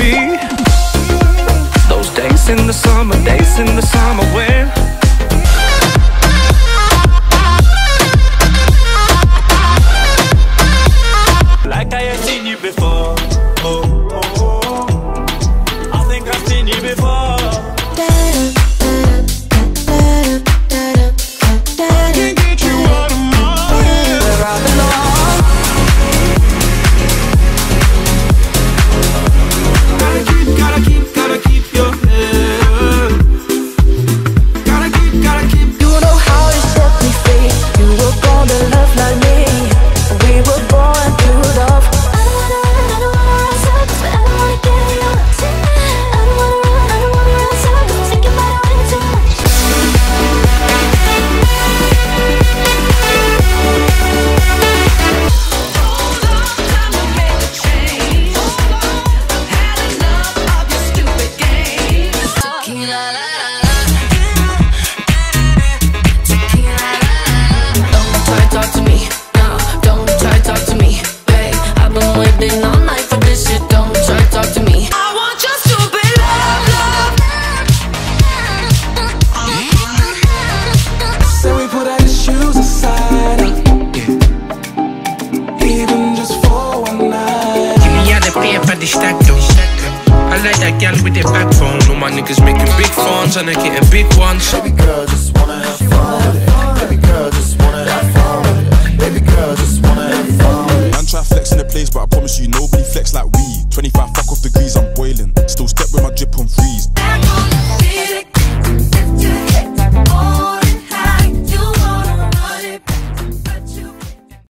me. Those days in the summer, days in the summer when ones and they're getting big ones.